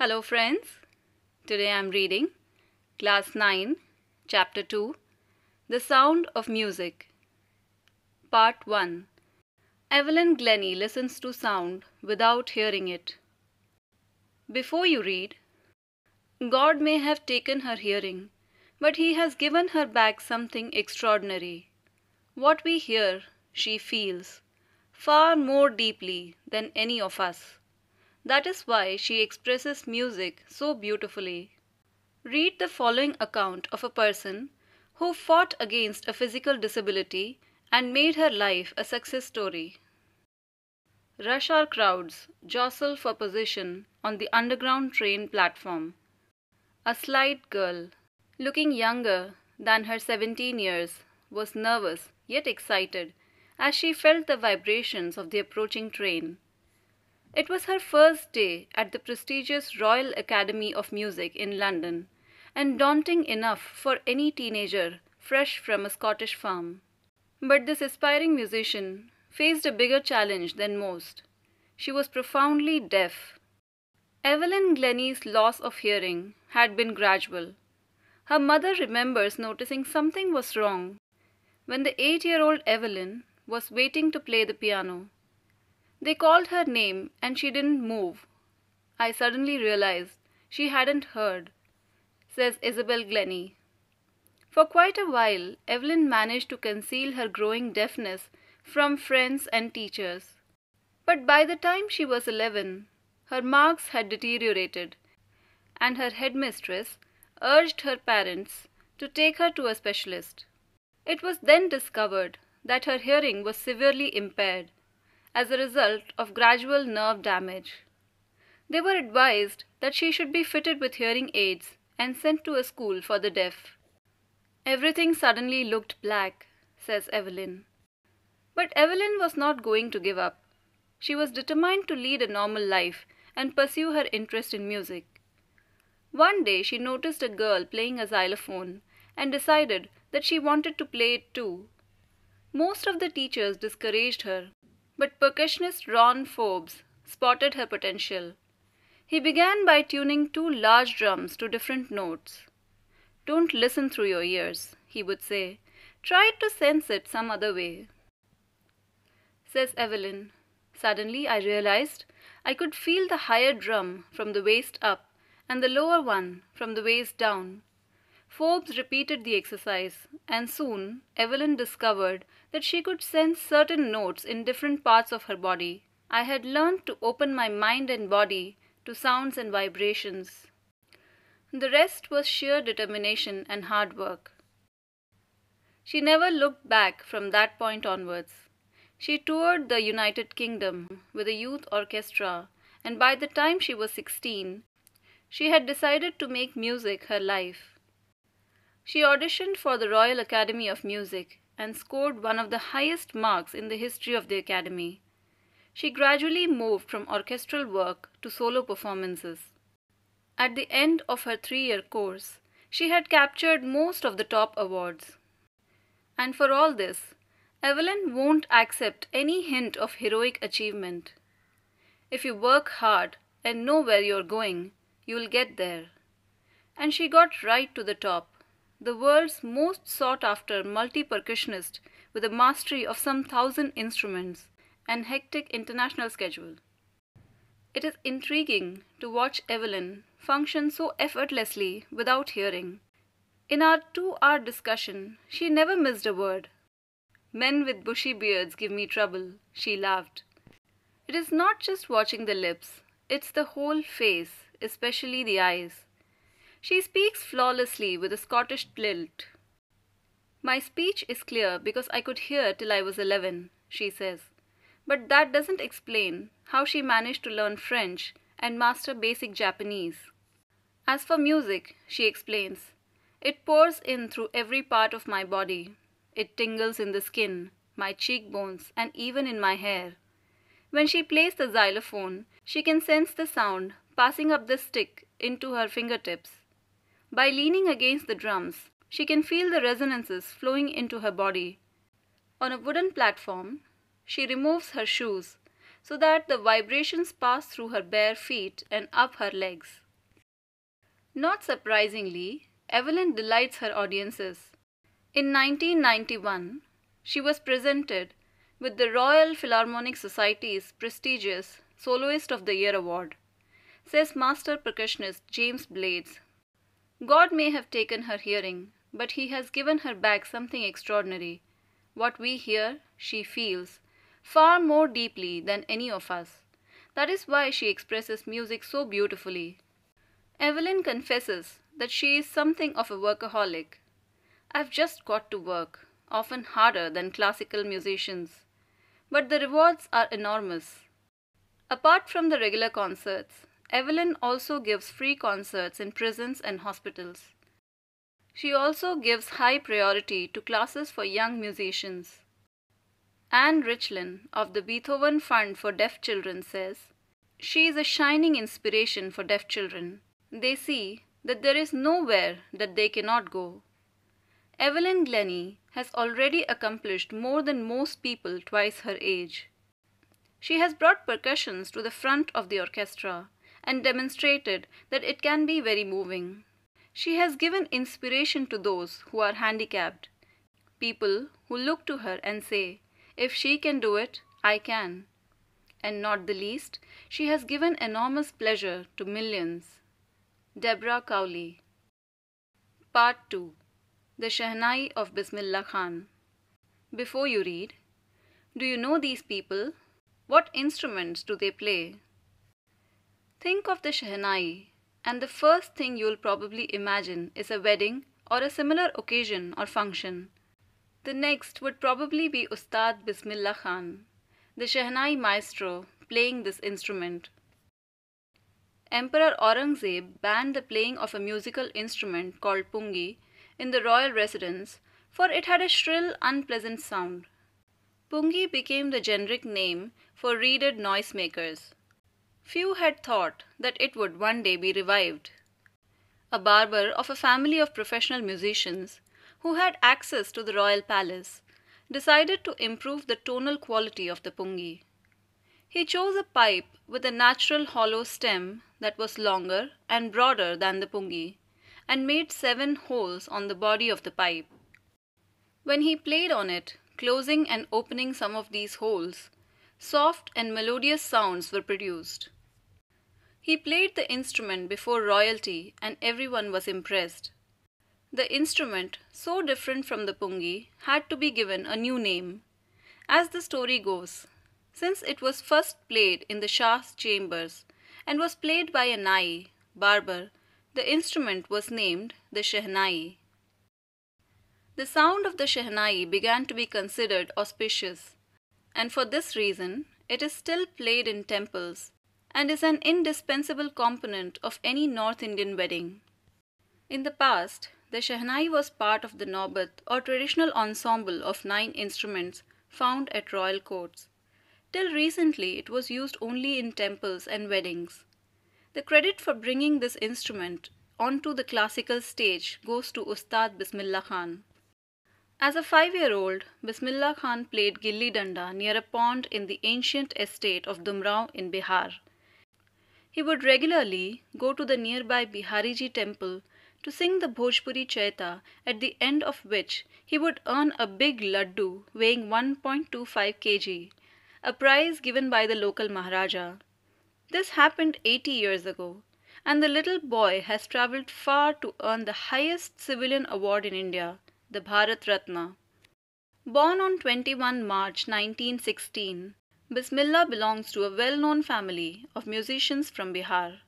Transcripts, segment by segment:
Hello, friends. Today I'm reading Class 9, Chapter 2 The Sound of Music. Part 1 Evelyn Glennie listens to sound without hearing it. Before you read, God may have taken her hearing, but He has given her back something extraordinary. What we hear, she feels, far more deeply than any of us. That is why she expresses music so beautifully. Read the following account of a person who fought against a physical disability and made her life a success story. Rush hour crowds jostle for position on the underground train platform. A slight girl, looking younger than her 17 years, was nervous yet excited as she felt the vibrations of the approaching train. It was her first day at the prestigious Royal Academy of Music in London, and daunting enough for any teenager fresh from a Scottish farm. But this aspiring musician faced a bigger challenge than most. She was profoundly deaf. Evelyn Glennie's loss of hearing had been gradual. Her mother remembers noticing something was wrong when the eight year old Evelyn was waiting to play the piano. They called her name and she didn't move. I suddenly realized she hadn't heard, says Isabel Glennie. For quite a while, Evelyn managed to conceal her growing deafness from friends and teachers. But by the time she was 11, her marks had deteriorated, and her headmistress urged her parents to take her to a specialist. It was then discovered that her hearing was severely impaired as a result of gradual nerve damage. They were advised that she should be fitted with hearing aids and sent to a school for the deaf. Everything suddenly looked black, says Evelyn. But Evelyn was not going to give up. She was determined to lead a normal life and pursue her interest in music. One day she noticed a girl playing a xylophone and decided that she wanted to play it too. Most of the teachers discouraged her, but percussionist Ron Forbes spotted her potential. He began by tuning two large drums to different notes. Don't listen through your ears, he would say. Try to sense it some other way. Says Evelyn. Suddenly I realized I could feel the higher drum from the waist up and the lower one from the waist down. Forbes repeated the exercise, and soon Evelyn discovered that she could sense certain notes in different parts of her body. I had learned to open my mind and body to sounds and vibrations. The rest was sheer determination and hard work. She never looked back from that point onwards. She toured the United Kingdom with a youth orchestra, and by the time she was 16, she had decided to make music her life. She auditioned for the Royal Academy of Music and scored one of the highest marks in the history of the Academy. She gradually moved from orchestral work to solo performances. At the end of her three year course, she had captured most of the top awards. And for all this, Evelyn won't accept any hint of heroic achievement. If you work hard and know where you're going, you'll get there. And she got right to the top, the world's most sought after multi percussionist with a mastery of some thousand instruments and hectic international schedule. It is intriguing to watch Evelyn function so effortlessly without hearing. In our two hour discussion, she never missed a word. Men with bushy beards give me trouble, she laughed. It is not just watching the lips, it's the whole face, especially the eyes. She speaks flawlessly with a Scottish lilt. My speech is clear because I could hear till I was 11, she says. But that doesn't explain how she managed to learn French and master basic Japanese. As for music, she explains, it pours in through every part of my body. It tingles in the skin, my cheekbones, and even in my hair. When she plays the xylophone, she can sense the sound passing up the stick into her fingertips. By leaning against the drums, she can feel the resonances flowing into her body. On a wooden platform, she removes her shoes so that the vibrations pass through her bare feet and up her legs. Not surprisingly, Evelyn delights her audiences. In 1991, she was presented with the Royal Philharmonic Society's prestigious Soloist of the Year award, says master percussionist James Blades. God may have taken her hearing, but He has given her back something extraordinary. What we hear, she feels, far more deeply than any of us. That is why she expresses music so beautifully. Evelyn confesses that she is something of a workaholic. I've just got to work, often harder than classical musicians. But the rewards are enormous. Apart from the regular concerts, Evelyn also gives free concerts in prisons and hospitals. She also gives high priority to classes for young musicians. Anne Richlin of the Beethoven Fund for Deaf Children says, She is a shining inspiration for deaf children. They see that there is nowhere that they cannot go. Evelyn Glennie has already accomplished more than most people twice her age. She has brought percussions to the front of the orchestra and demonstrated that it can be very moving. She has given inspiration to those who are handicapped, people who look to her and say, If she can do it, I can. And not the least, she has given enormous pleasure to millions. Deborah Cowley. Part 2 The Shehnai of Bismillah Khan. Before you read, do you know these people? What instruments do they play? Think of the Shehnai, and the first thing you'll probably imagine is a wedding or a similar occasion or function. The next would probably be Ustad Bismillah Khan, the Shehnai maestro, playing this instrument. Emperor Aurangzeb banned the playing of a musical instrument called pungi in the royal residence, for it had a shrill, unpleasant sound. Pungi became the generic name for reeded noisemakers. Few had thought that it would one day be revived. A barber of a family of professional musicians, who had access to the royal palace, decided to improve the tonal quality of the pungi. He chose a pipe with a natural hollow stem that was longer and broader than the pungi, and made seven holes on the body of the pipe. When he played on it, closing and opening some of these holes, soft and melodious sounds were produced. He played the instrument before royalty and everyone was impressed. The instrument, so different from the pungi, had to be given a new name. As the story goes, since it was first played in the Shah's chambers and was played by a nai, barber, the instrument was named the Shehnai. The sound of the Shehnai began to be considered auspicious, and for this reason it is still played in temples and is an indispensable component of any North Indian wedding. In the past, the Shehnai was part of the Naubat or traditional ensemble of nine instruments found at royal courts. Till recently, it was used only in temples and weddings. The credit for bringing this instrument onto the classical stage goes to Ustad Bismillah Khan. As a five year old, Bismillah Khan played Gilli Danda near a pond in the ancient estate of Dumraon in Bihar. He would regularly go to the nearby Bihariji temple to sing the Bhojpuri Chaita, at the end of which he would earn a big laddu weighing 1.25 kg, a prize given by the local Maharaja. This happened 80 years ago, and the little boy has travelled far to earn the highest civilian award in India, the Bharat Ratna. Born on 21 March 1916, Bismillah belongs to a well known family of musicians from Bihar.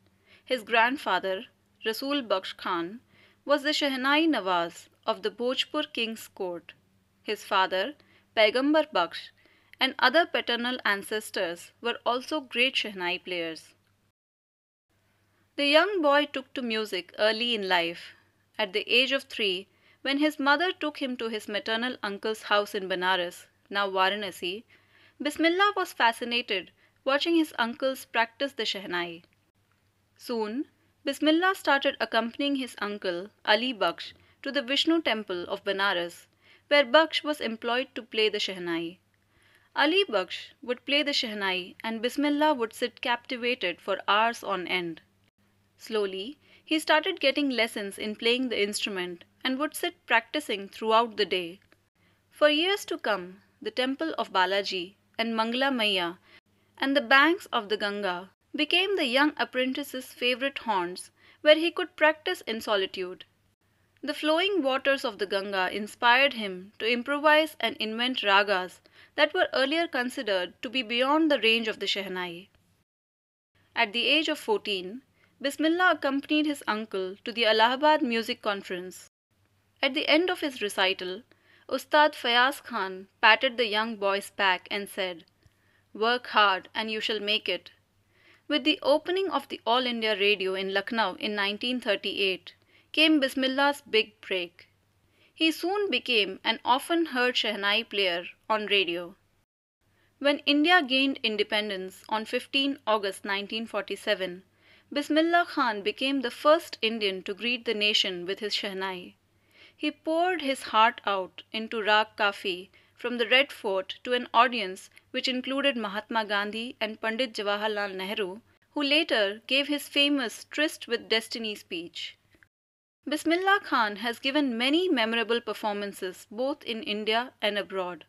His grandfather, Rasul Baksh Khan, was the Shehnai Nawaz of the Bhojpur king's court. His father, Paigambar Baksh, and other paternal ancestors were also great Shehnai players. The young boy took to music early in life. At the age of three, when his mother took him to his maternal uncle's house in Benares, now Varanasi, Bismillah was fascinated watching his uncles practice the Shehnai. Soon, Bismillah started accompanying his uncle, Ali Baksh, to the Vishnu temple of Benares, where Baksh was employed to play the Shehnai. Ali Baksh would play the Shehnai and Bismillah would sit captivated for hours on end. Slowly, he started getting lessons in playing the instrument and would sit practicing throughout the day. For years to come, the temple of Balaji and Mangala Maiya and the banks of the Ganga became the young apprentice's favorite haunts where he could practice in solitude. The flowing waters of the Ganga inspired him to improvise and invent ragas that were earlier considered to be beyond the range of the Shehnai. At the age of 14, Bismillah accompanied his uncle to the Allahabad Music Conference. At the end of his recital, Ustad Fayaz Khan patted the young boy's back and said, Work hard and you shall make it. With the opening of the All India Radio in Lucknow in 1938 came Bismillah's big break. He soon became an often heard Shehnai player on radio. When India gained independence on 15 August 1947, Bismillah Khan became the first Indian to greet the nation with his Shehnai. He poured his heart out into Rag Kafi from the Red Fort to an audience which included Mahatma Gandhi and Pandit Jawaharlal Nehru, who later gave his famous Tryst with Destiny speech. Bismillah Khan has given many memorable performances both in India and abroad.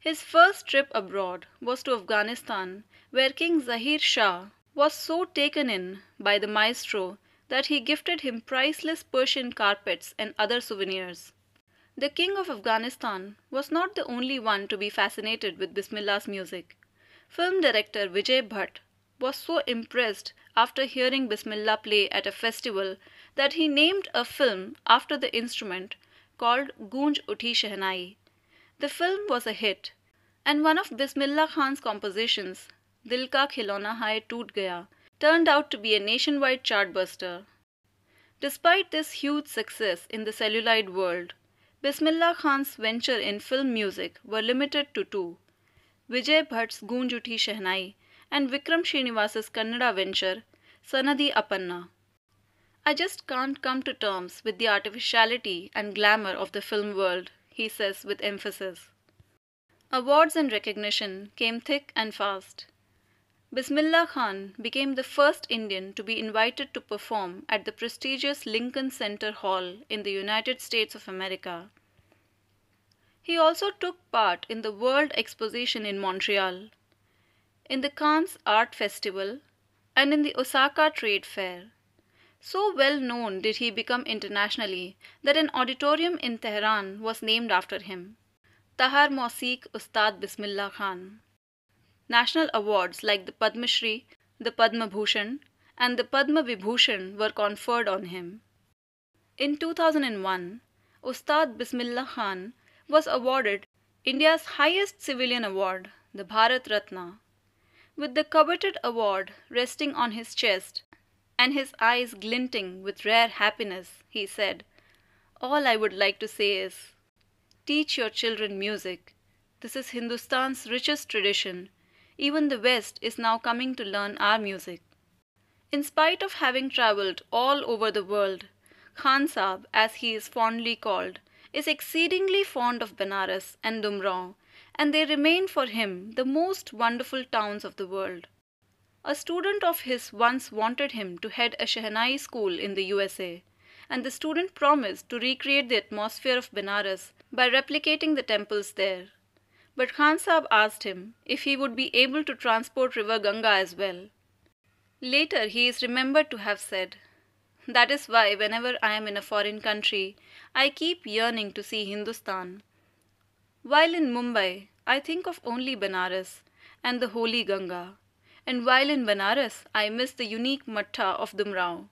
His first trip abroad was to Afghanistan, where King Zahir Shah was so taken in by the maestro that he gifted him priceless Persian carpets and other souvenirs. The King of Afghanistan was not the only one to be fascinated with Bismillah's music. Film director Vijay Bhatt was so impressed after hearing Bismillah play at a festival that he named a film after the instrument called Goonj Uthi Shehnai. The film was a hit, and one of Bismillah Khan's compositions, Dil Ka Khilona Hai Toot Gaya, turned out to be a nationwide chartbuster. Despite this huge success in the celluloid world, Bismillah Khan's venture in film music were limited to two Vijay Bhatt's Goonj Uthi Shehnai and Vikram Srinivasa's Kannada venture, Sanadi Appanna. I just can't come to terms with the artificiality and glamour of the film world, he says with emphasis. Awards and recognition came thick and fast. Bismillah Khan became the first Indian to be invited to perform at the prestigious Lincoln Center Hall in the United States of America. He also took part in the World Exposition in Montreal, in the Cannes Art Festival, and in the Osaka Trade Fair. So well known did he become internationally that an auditorium in Tehran was named after him. Tahar Mausiq Ustad Bismillah Khan. National awards like the Padma Shri, the Padma Bhushan, and the Padma Vibhushan were conferred on him. In 2001, Ustad Bismillah Khan was awarded India's highest civilian award, the Bharat Ratna. With the coveted award resting on his chest and his eyes glinting with rare happiness, he said, All I would like to say is, teach your children music. This is Hindustan's richest tradition even the West is now coming to learn our music. In spite of having traveled all over the world, Khan Saab, as he is fondly called, is exceedingly fond of Benares and Dumraon, and they remain for him the most wonderful towns of the world. A student of his once wanted him to head a Shehnai school in the USA, and the student promised to recreate the atmosphere of Benares by replicating the temples there. But Khan Sahib asked him if he would be able to transport river Ganga as well. Later he is remembered to have said, That is why whenever I am in a foreign country, I keep yearning to see Hindustan. While in Mumbai, I think of only Benares and the holy Ganga, and while in Benares, I miss the unique matta of Dumraon.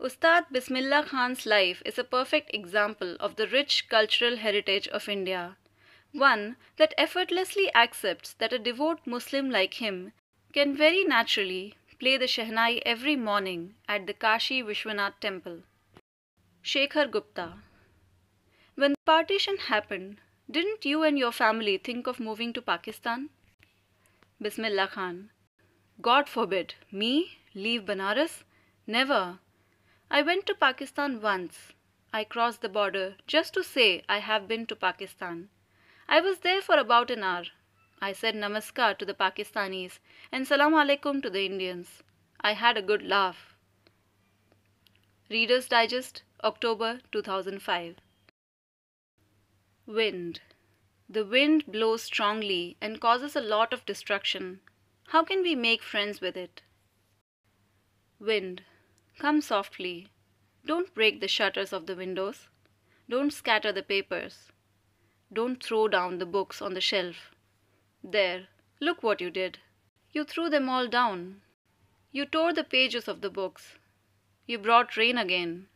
Ustad Bismillah Khan's life is a perfect example of the rich cultural heritage of India one that effortlessly accepts that a devout Muslim like him can very naturally play the Shehnai every morning at the Kashi Vishwanath temple. Shekhar Gupta When the partition happened, didn't you and your family think of moving to Pakistan? Bismillah Khan God forbid, me leave Banaras? Never. I went to Pakistan once. I crossed the border just to say I have been to Pakistan. I was there for about an hour. I said namaskar to the Pakistanis and salam alaikum to the Indians. I had a good laugh. Reader's Digest, October 2005. Wind. The wind blows strongly and causes a lot of destruction. How can we make friends with it? Wind. Come softly. Don't break the shutters of the windows. Don't scatter the papers. Don't throw down the books on the shelf. There, look what you did. You threw them all down. You tore the pages of the books. You brought rain again.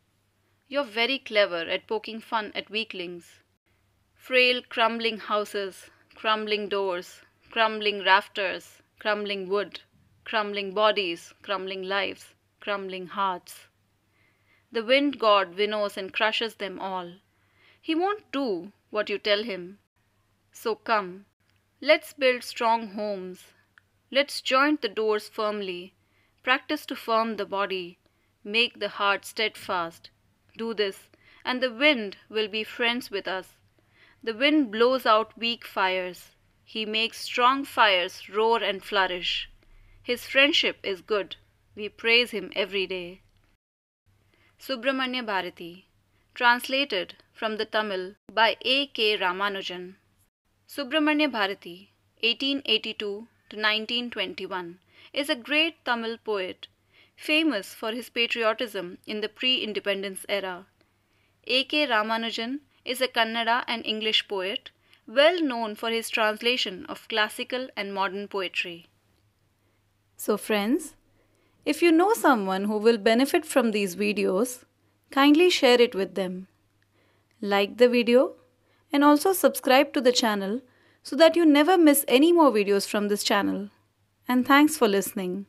You're very clever at poking fun at weaklings. Frail, crumbling houses, crumbling doors, crumbling rafters, crumbling wood, crumbling bodies, crumbling lives, crumbling hearts. The wind god winnows and crushes them all. He won't do what you tell him. So come, let's build strong homes. Let's joint the doors firmly, practice to firm the body, Make the heart steadfast. Do this, and the wind will be friends with us. The wind blows out weak fires. He makes strong fires roar and flourish. His friendship is good. We praise him every day. Subramanya Bharati, translated from the Tamil by A. K. Ramanujan. Subramanya Bharati, 1882 1921, is a great Tamil poet famous for his patriotism in the pre-independence era. A.K. Ramanujan is a Kannada and English poet, well known for his translation of classical and modern poetry. So friends, if you know someone who will benefit from these videos, kindly share it with them. Like the video and also subscribe to the channel so that you never miss any more videos from this channel. And thanks for listening.